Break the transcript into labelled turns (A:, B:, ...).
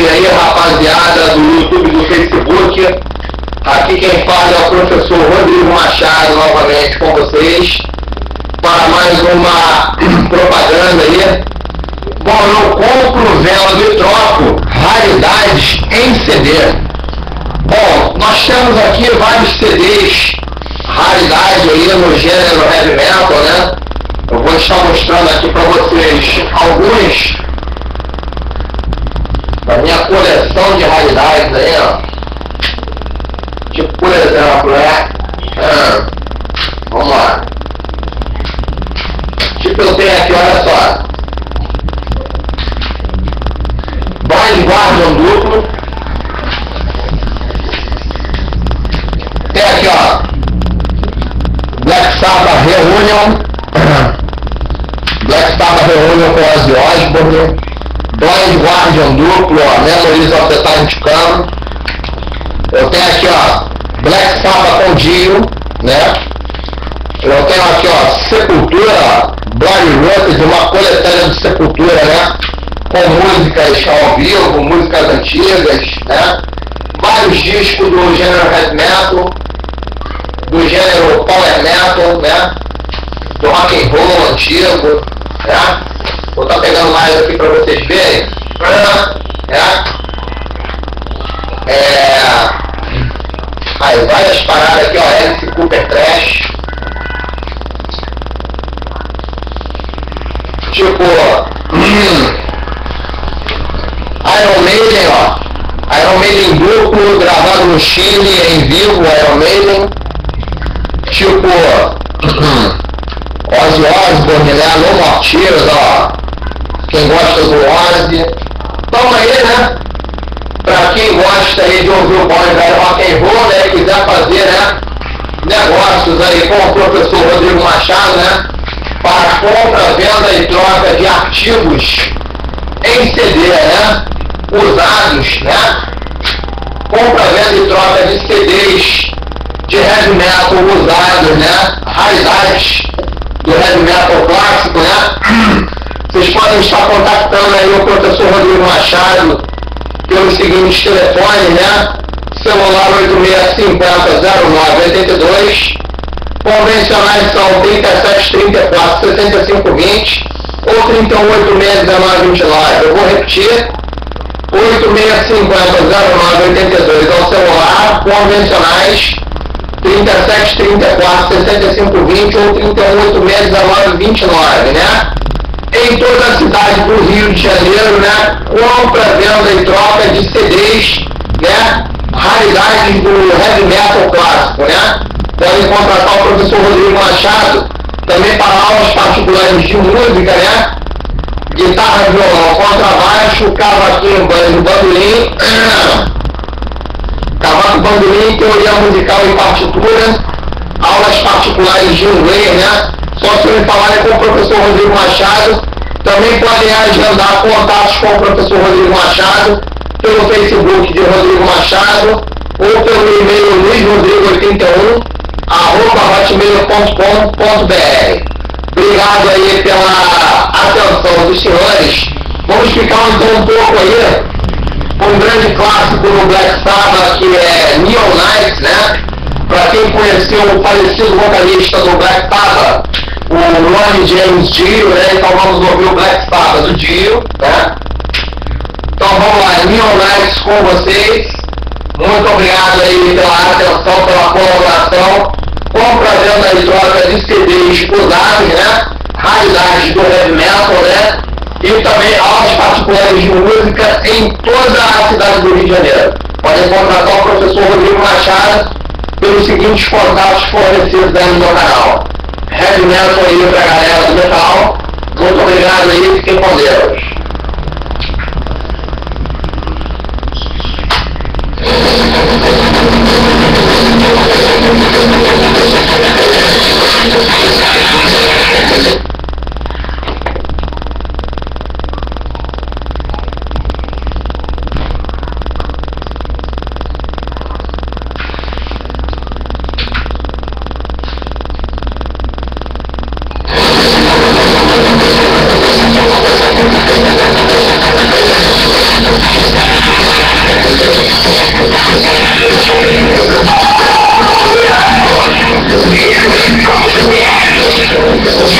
A: tarde aí, rapaziada do YouTube e do Facebook. Aqui quem fala é o professor Rodrigo Machado, novamente com vocês, para mais uma propaganda aí. Bom, eu compro, vendo e troco raridades em CD. Bom, nós temos aqui vários CDs, raridade aí no gênero heavy metal, né? Eu vou estar mostrando aqui para vocês alguns minha coleção de raridades aí, ó. Tipo, por exemplo, né? Ah, vamos lá. Tipo, eu tenho aqui, olha só. Blind Guardian duplo, ó. Memories of the Time to Come. Eu tenho aqui, ó. Black Sabbath com Dio, né? Eu tenho aqui, ó. Sepultura, Bloody Roses, uma coletânea de Sepultura, né? Com músicas ao vivo, músicas antigas, né? Vários discos do gênero heavy metal, do gênero power metal, né? Do rock and roll antigo, né? Vou estar pegando mais aqui para vocês verem. Né? É... Aí, várias paradas aqui, ó, Alice Cooper Trash. Tipo, hum, Iron Maiden, ó. Iron Maiden duplo, gravado no Chile, em vivo, Iron Maiden. Tipo, Ozzy Osbourne, né? No More ó. Quem gosta do Ozzy. Então aí, né? Pra quem gosta aí de ouvir o bom e velho rock and roll, né? E quiser fazer, né? Negócios aí com o professor Rodrigo Machado, né? Para compra, venda e troca de artigos em CD, né? Usados, né? Compra, venda e troca de CDs de heavy metal usados, né? Raridades do heavy metal clássico, né? Vocês podem estar contactando aí o professor Rodrigo Machado pelos seguintes telefones, né? Celular 8650-0982, convencionais são 3734 6520 ou 381929. Eu vou repetir, 8650-0982 é o celular, convencionais 3734 6520 ou 381929, né? em toda a cidade do Rio de Janeiro, né? Compra, venda e troca de CDs, né? Raridades do heavy metal clássico, né? Podem contratar o professor Rodrigo Machado também para aulas particulares de música, né? Guitarra, violão, contrabaixo, cavaquinho, banjo, bandolim, cavaco, bandolim, teoria musical e partitura, aulas particulares de inglês, né? Só se me falarem com o professor Rodrigo Machado. Também podem agendar contatos com o professor Rodrigo Machado pelo Facebook de Rodrigo Machado ou pelo e-mail luizrodrigo81 arroba hotmail.com.br Obrigado aí pela atenção dos senhores. Vamos ficar então um pouco aí do Black Sabbath que é Neon Knights, né? Para quem conheceu o falecido vocalista do Black Sabbath, o Ronnie James Dio, né? Então vamos ouvir o Black Sabbath do Dio, né? Então vamos lá, Neon Knights com vocês. Muito obrigado aí pela atenção, pela colaboração. Compra, venda e troca de CDs usados, né? Raridades do heavy metal, né? E também aulas particulares de música em toda a cidade do Rio de Janeiro. Podem contratar o professor Rodrigo Machado pelos seguintes contatos fornecidos aí no canal. Heavy Metal aí pra galera do metal. Muito obrigado aí, fiquem com Deus.
B: Thank
A: Yeah.